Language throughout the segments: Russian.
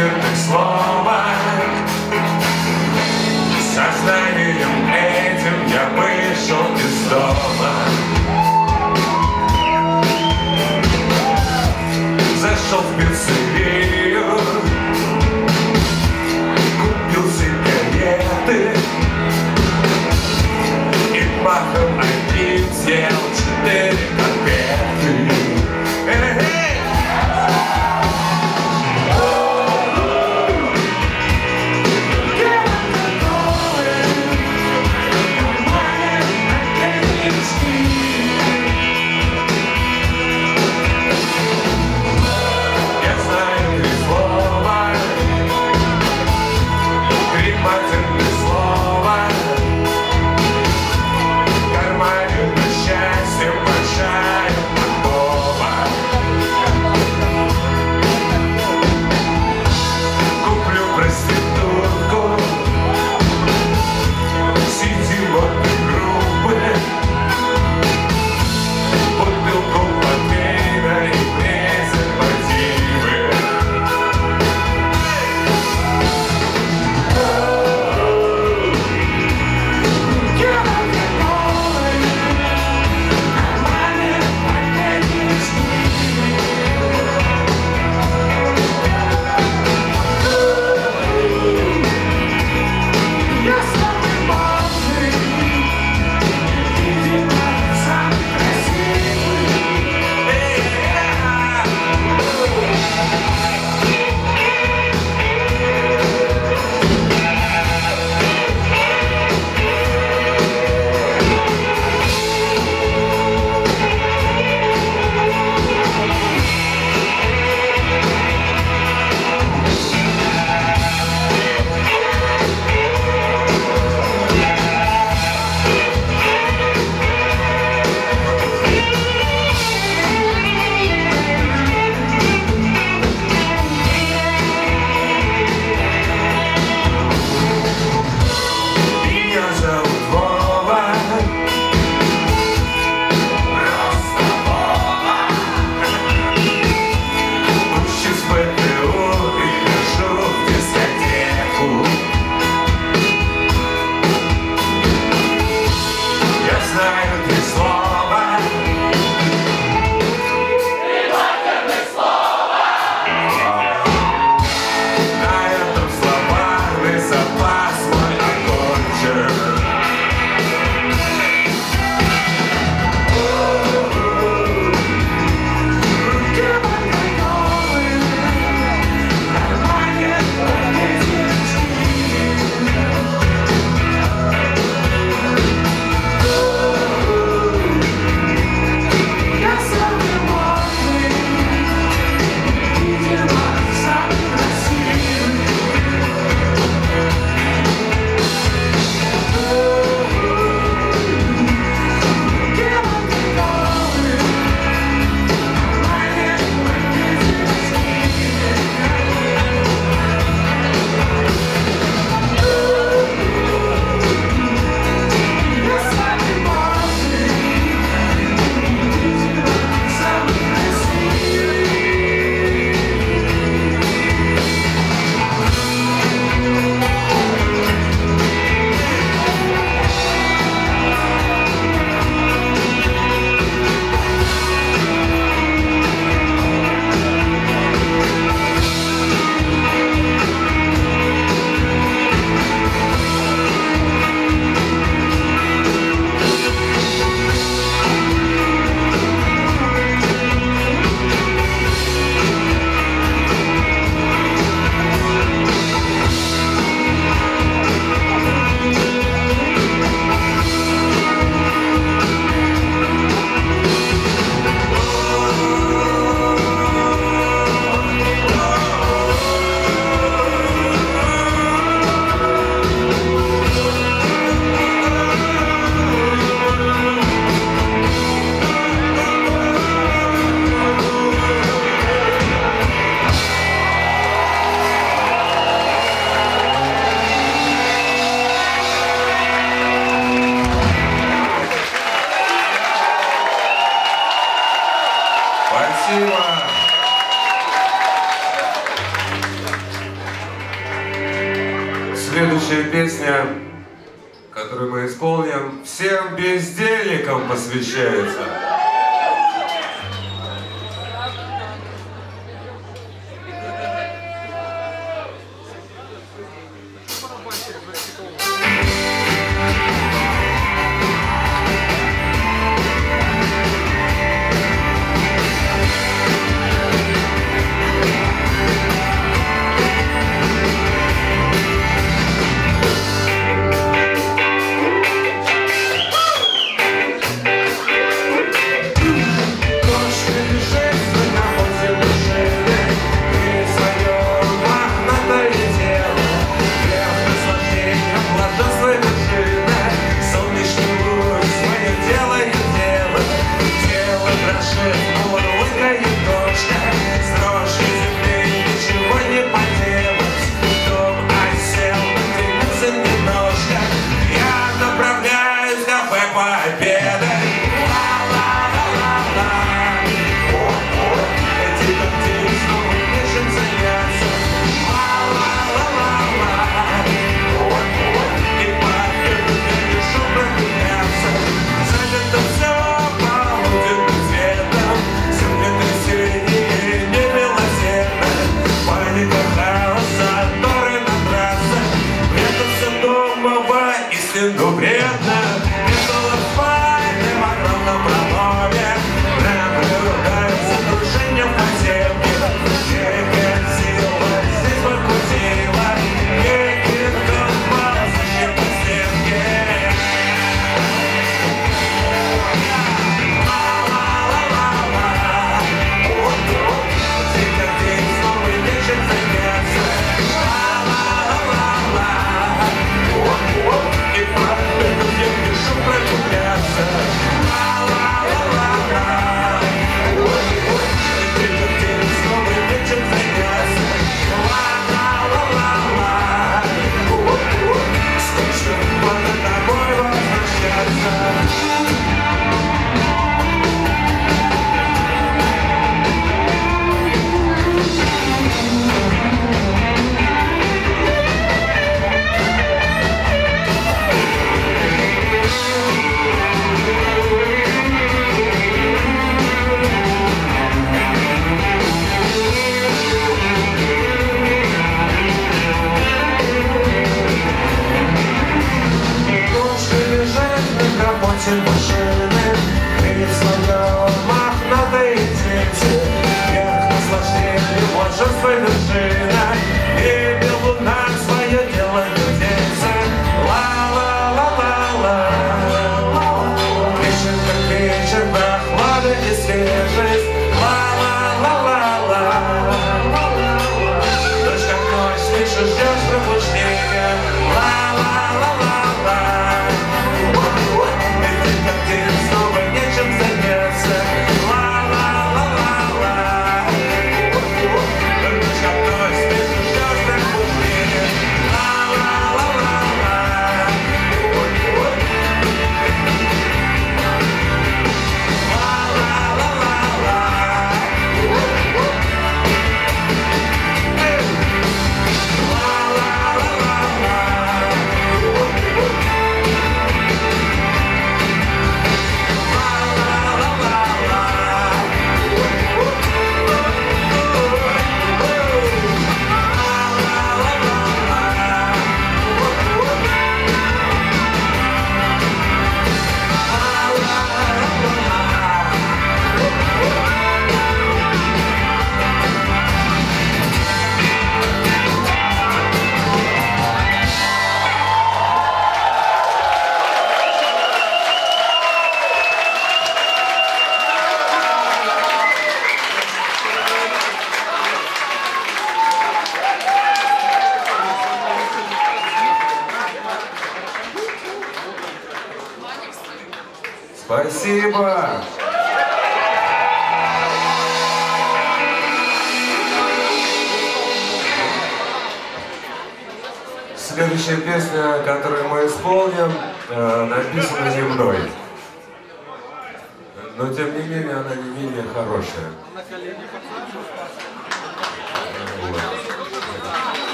три матерных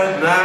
Now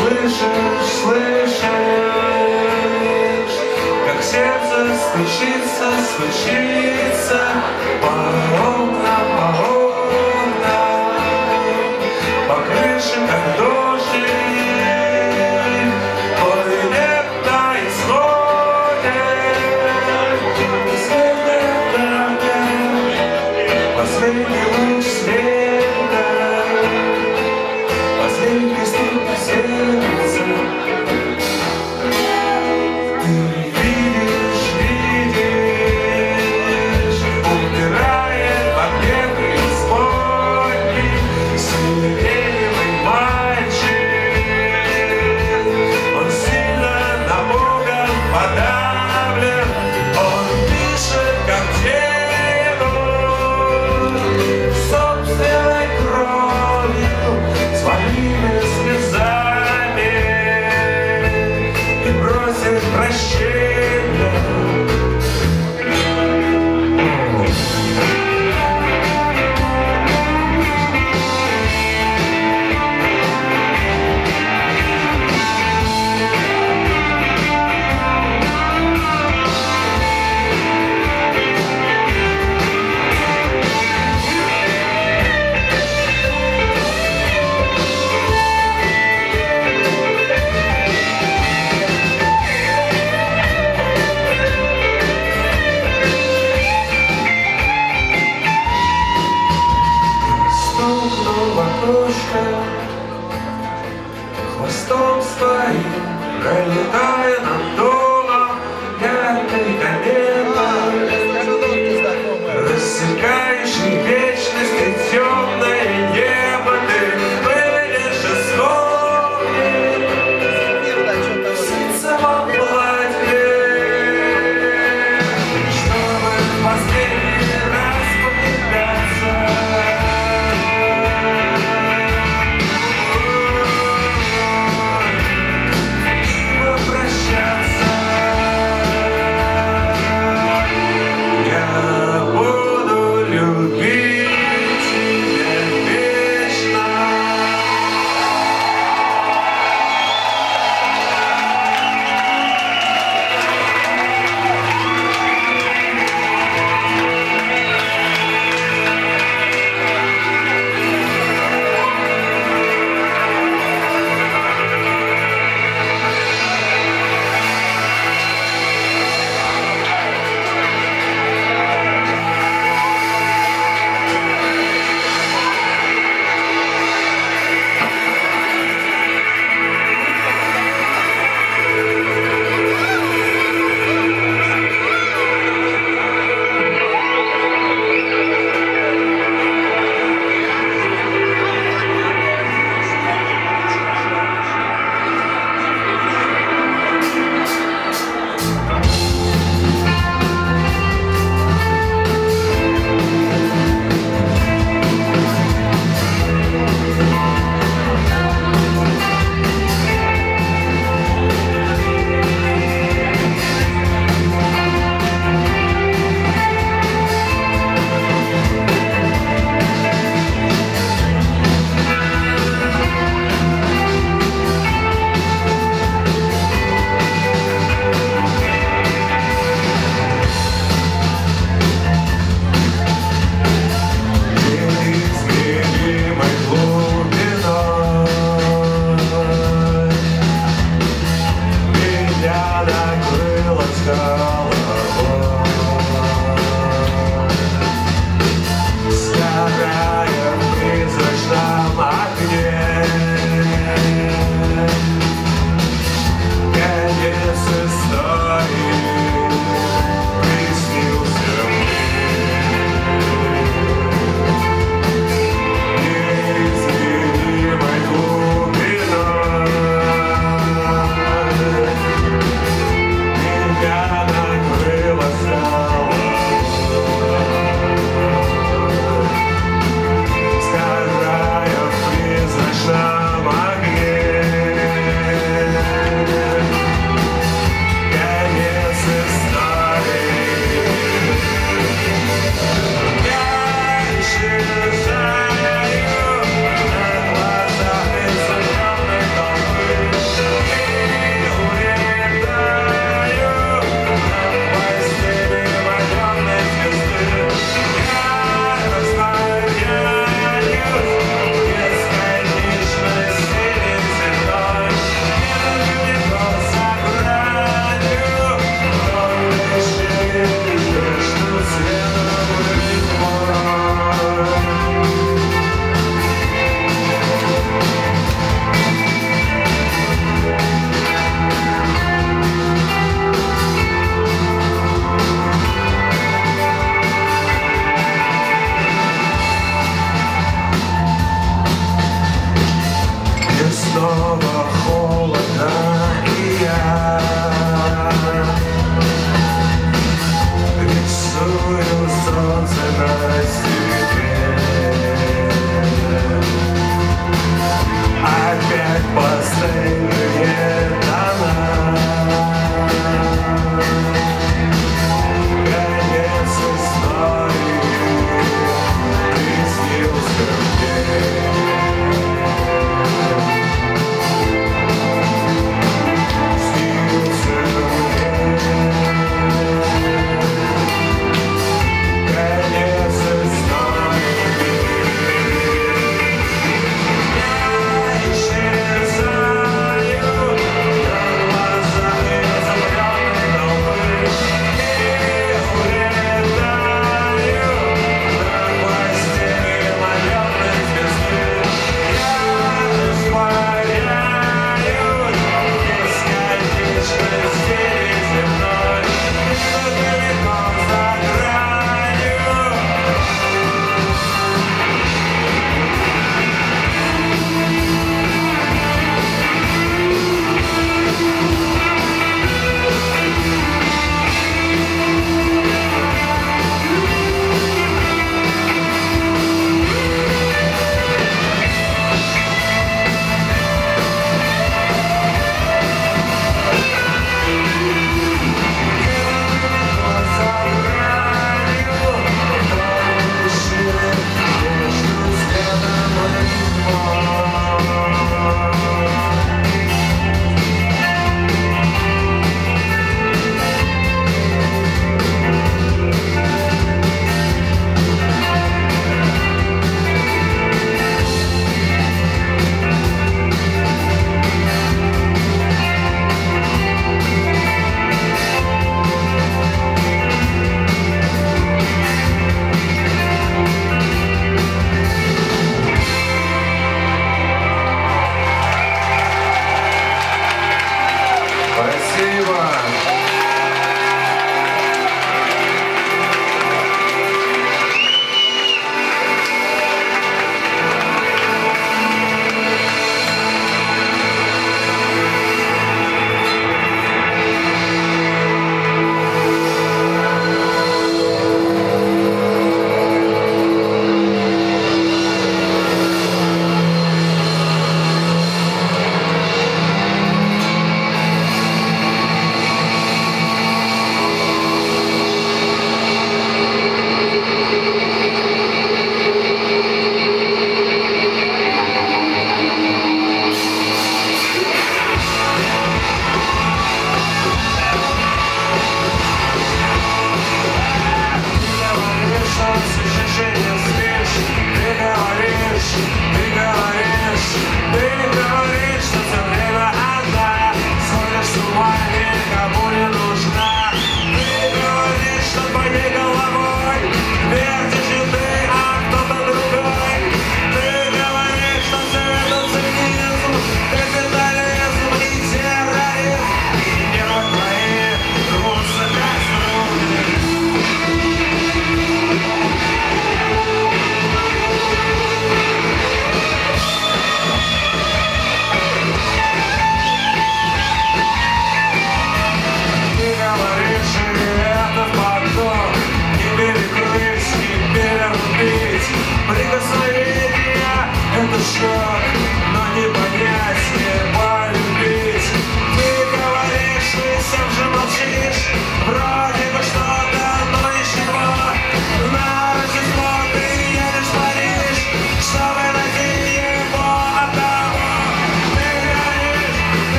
слышишь, слышишь, как сердце стучится, стучится, порог на порог на, по крыше, как дом.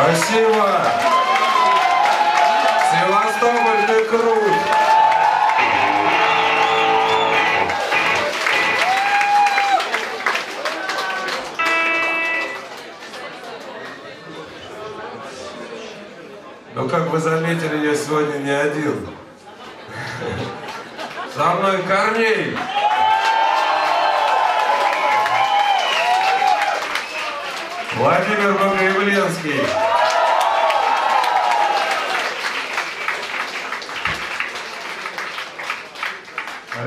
Спасибо! Севастополь, ты крут! Ну, как вы заметили, я сегодня не один. Со мной Корней! Владимир Богоявленский.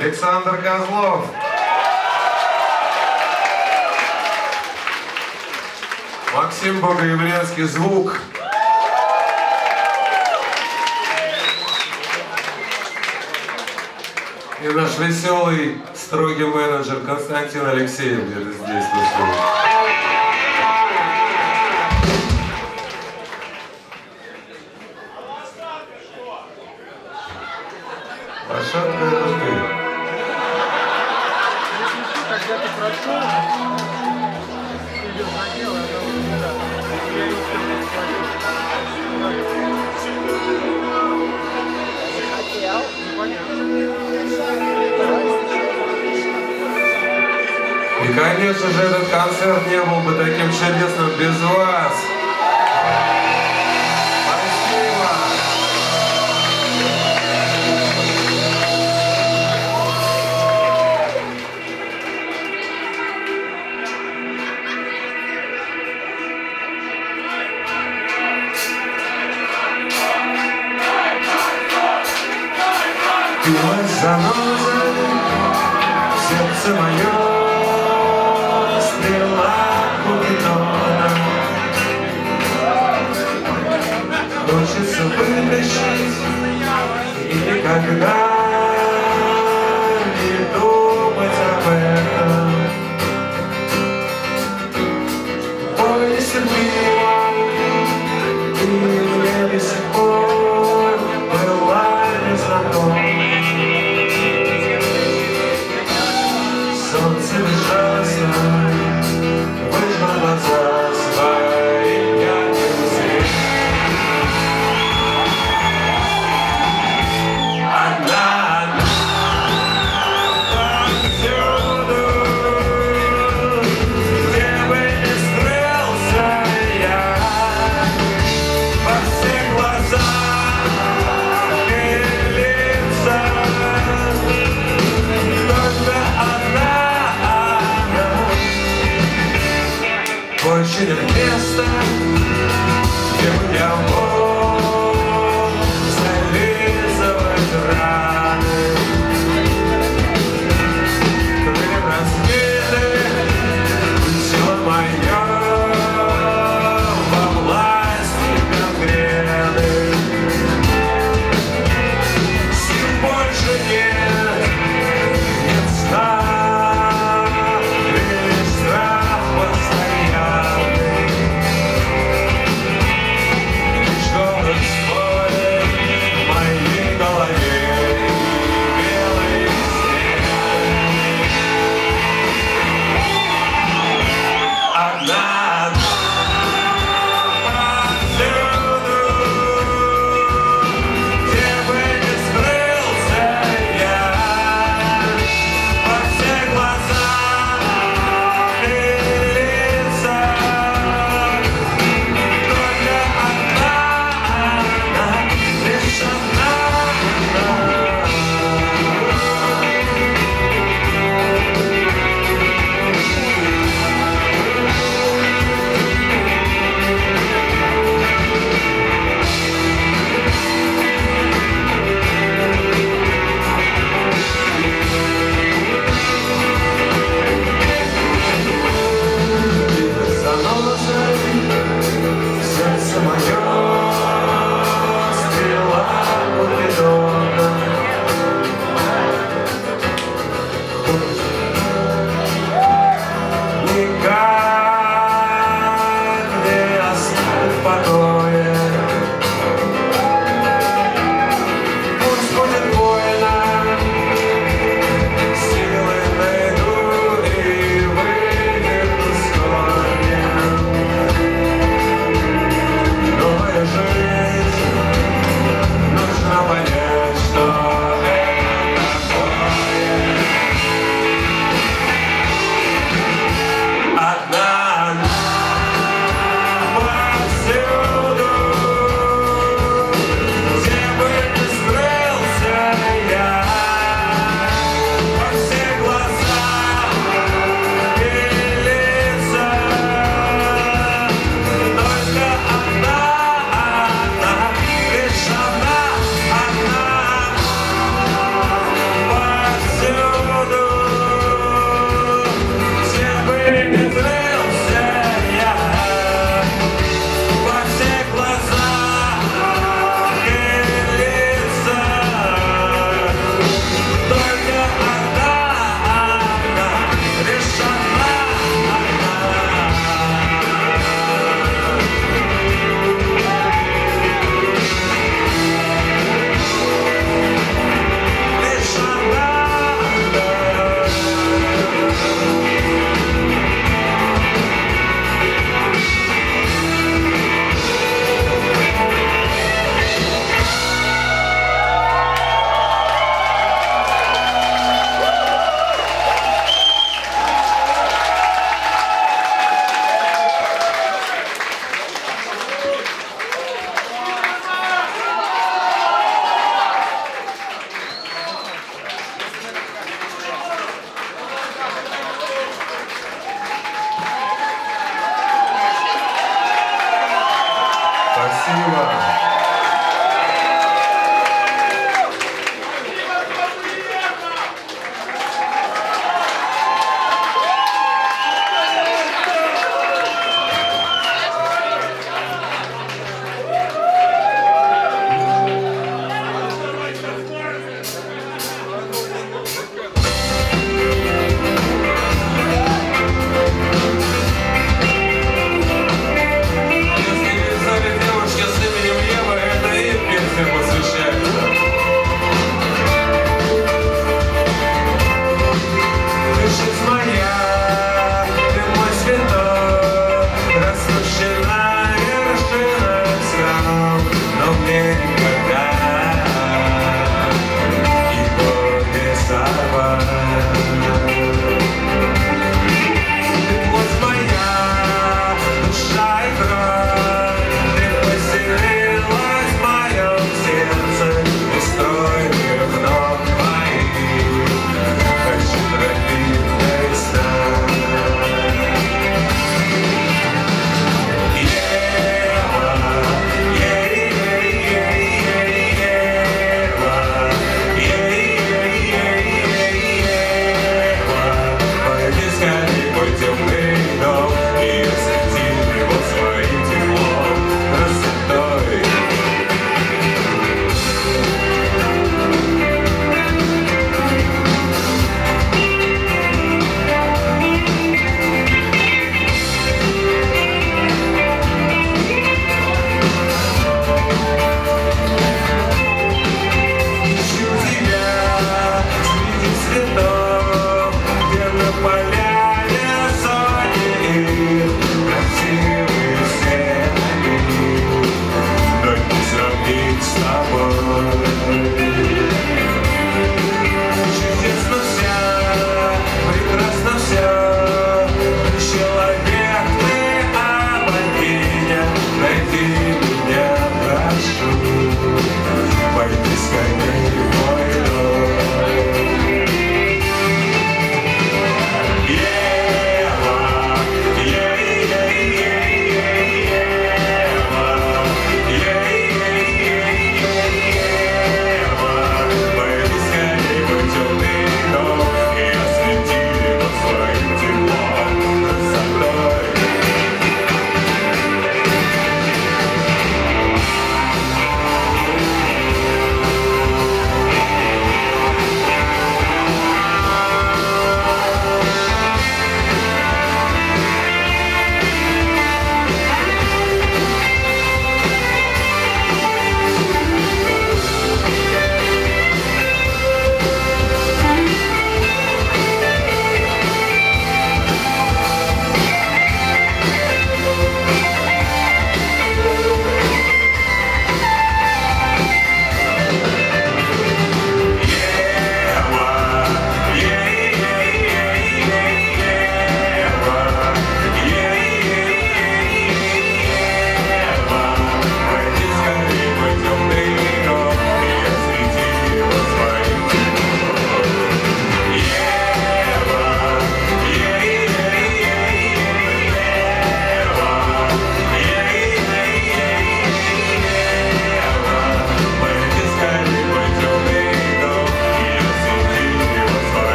Александр Козлов. Максим Богоявленский, звук. И наш веселый, строгий менеджер Константин Алексеев где-то здесь вышел. Бы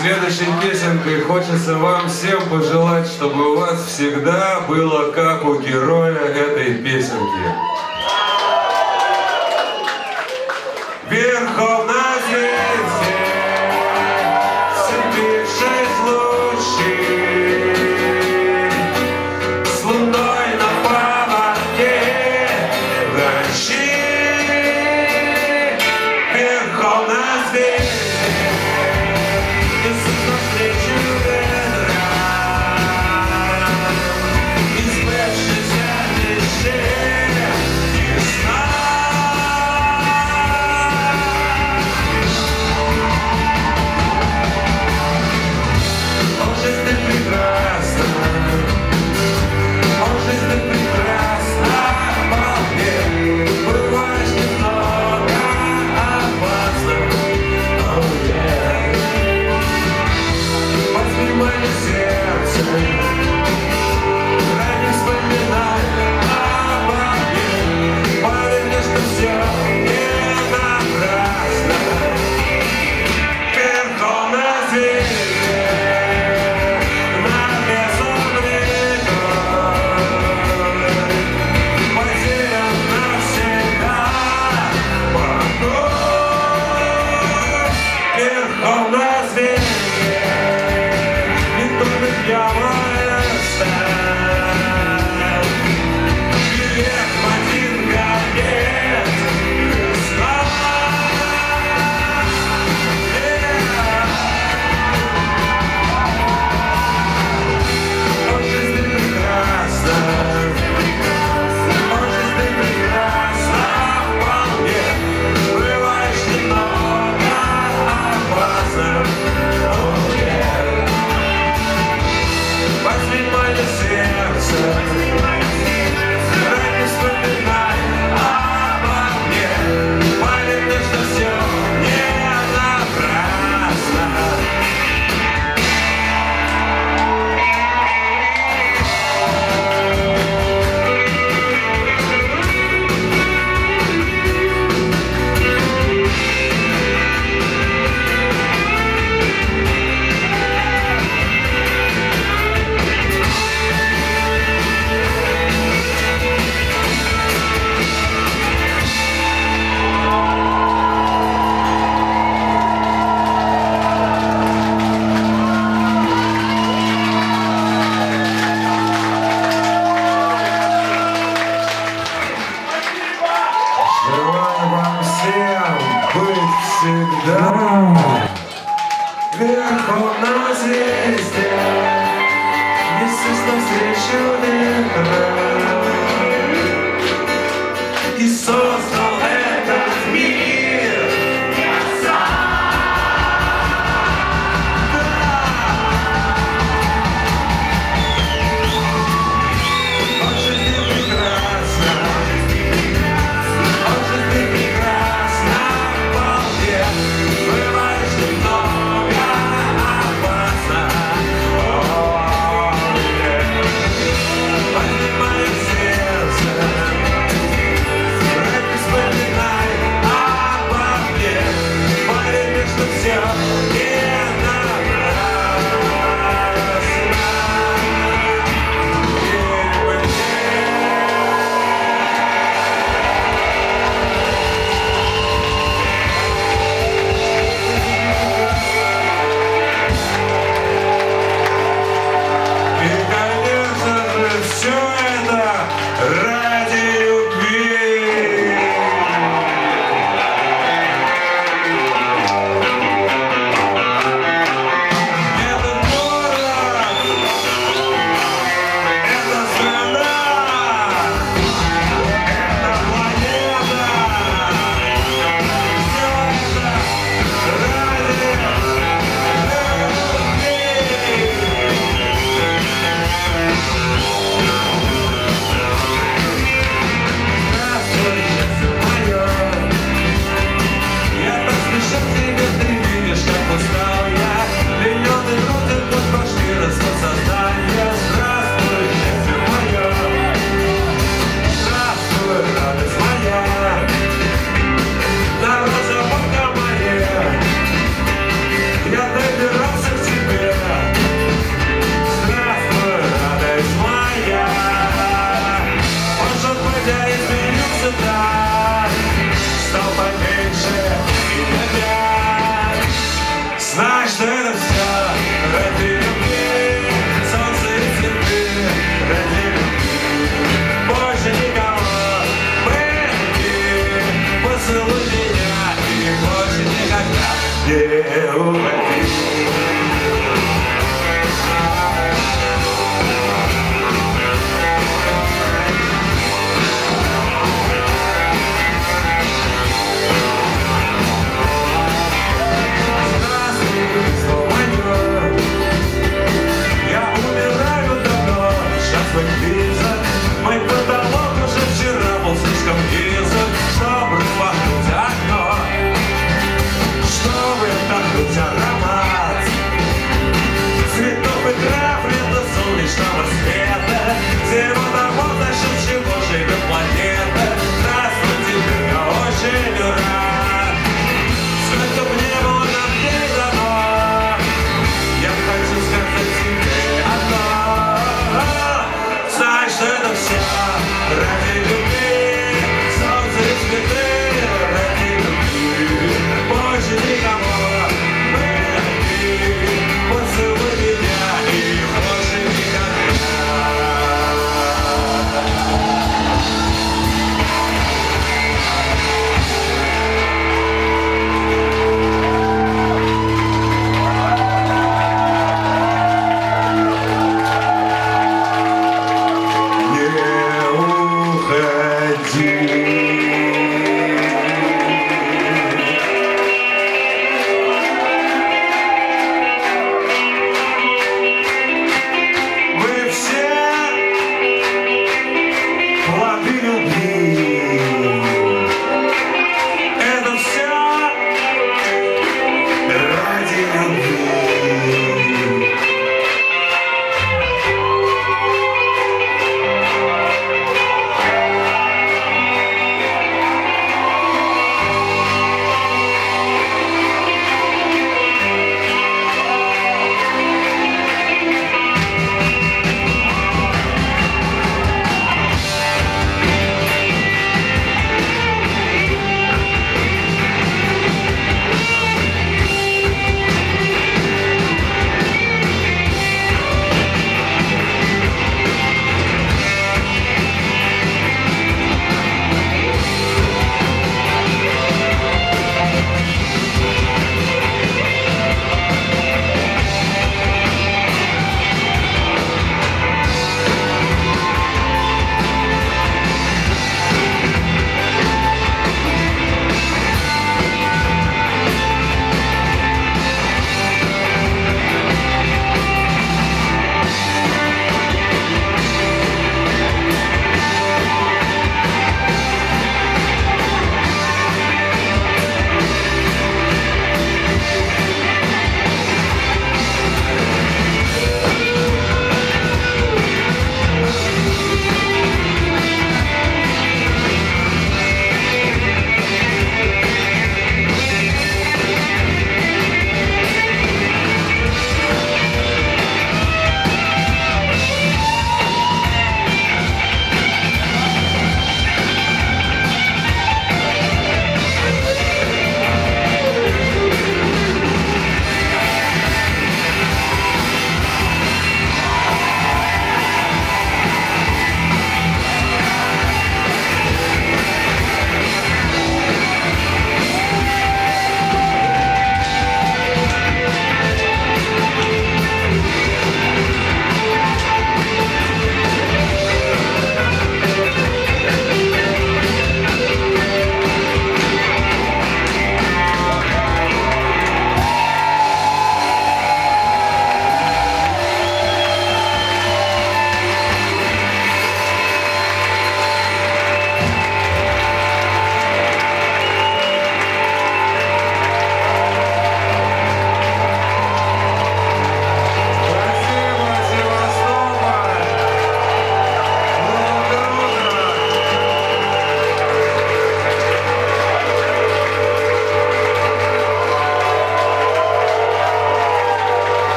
следующей песенкой хочется вам всем пожелать, чтобы у вас всегда было как у героя этой песенки.